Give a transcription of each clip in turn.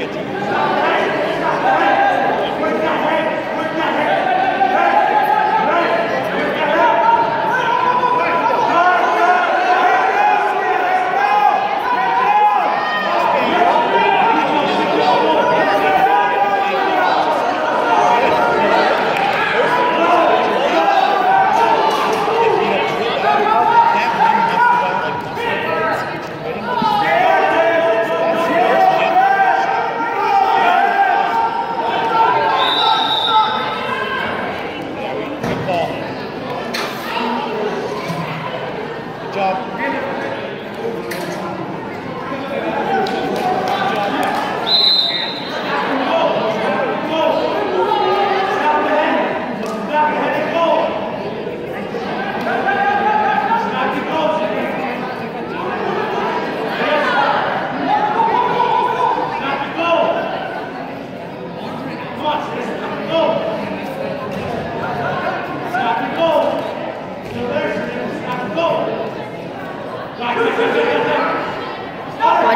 get to.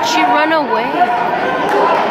she run away?